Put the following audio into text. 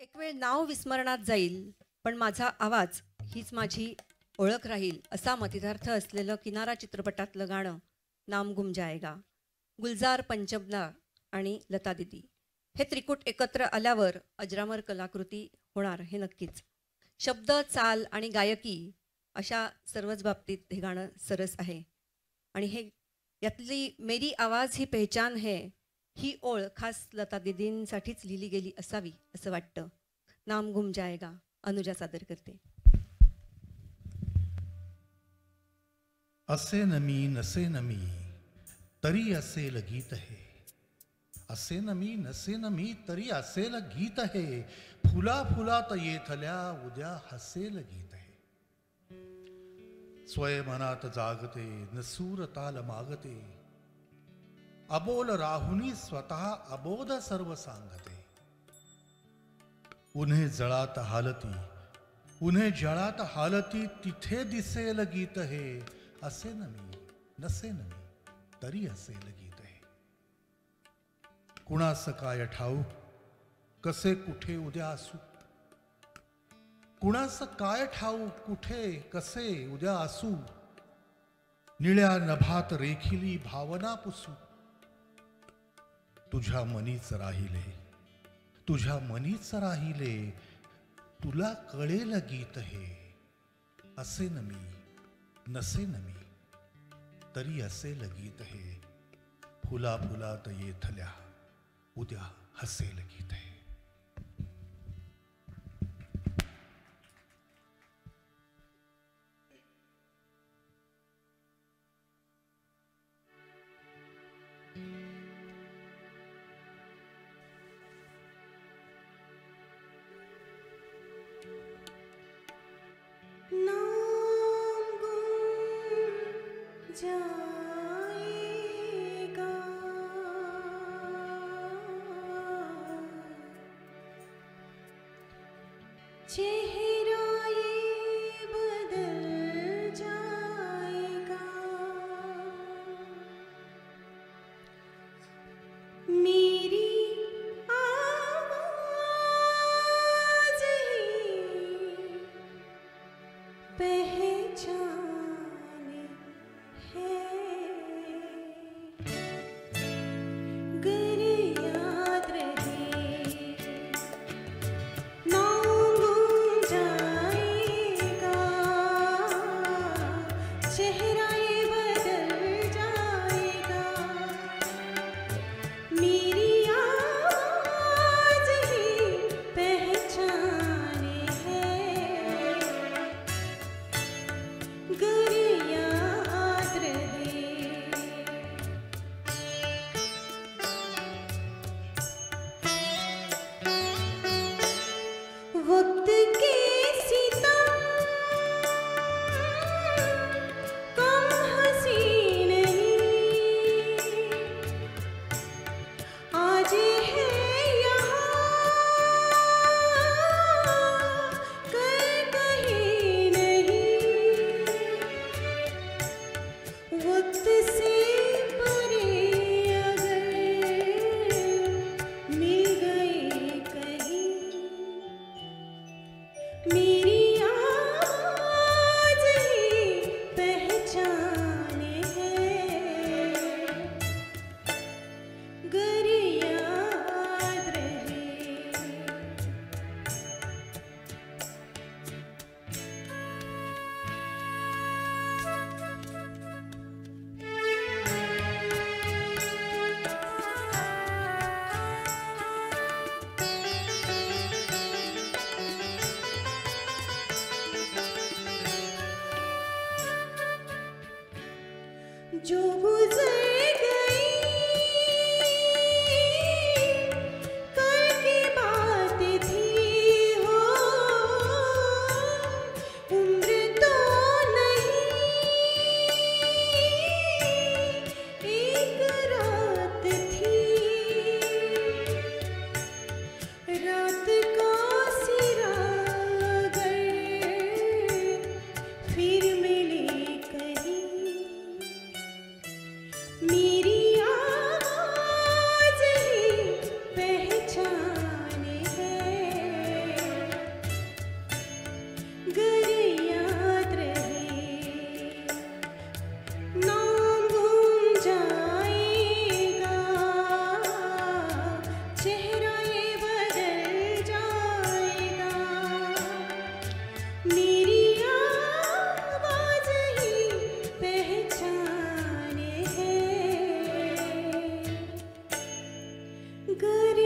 एक वेळ नाव विस्मरणात जाईल पण माझा आवाज हीच माझी ओळख राहील असा मतितार्थ असलेलं किनारा चित्रपटातलं गाणं नाम गुम जाएगा गुलजार पंचमदा आणि लता दिदी. हे त्रिकूट एकत्र आल्यावर अजरामर कलाकृती होणार हे नक्कीच. शब्द चाल आणि गायकी अशा सर्वच बाबतीत हे गाणं सरस आहे. आणि हे यातली मेरी आवाज ही पेहचान है ही ओळ खास लता दिदींसाठीच लिहिली गेली असावी असं वाटतं. नाम गुम जायगा अनुजा सादर करते. असे न मी नसे न मी तरी असेल गीत हे असे न मी नसे न मी तरी असेल गीत हे फुला फुलात येथल्या उद्या हसेल गीत हे स्वयंमनात जागते नसूर ताल मागते. अबोल राहुनी स्वतः अबोध सर्व सांगते. उन्हे जळात हालती उन्हे जळात हालती तिथे दिसेल गीत हे. असे न मी नसे न मी तरी असेल गीत हे. कुणास काय ठाऊ कसे कुठे उद्या असू? कुणास काय ठाऊ कुठे कसे उद्या असू? निळ्या नभात रेखिली भावना पुसू. तुझ्या मनीच राहिले. तुझ्या मनीच राहिले. तुला कळेल गीत हे. असे न मी नसे न मी तरी असेल गीत हे. फुला फुलात येथल्या उद्या हसेल गीत हे. chỉ 就不再 me. करें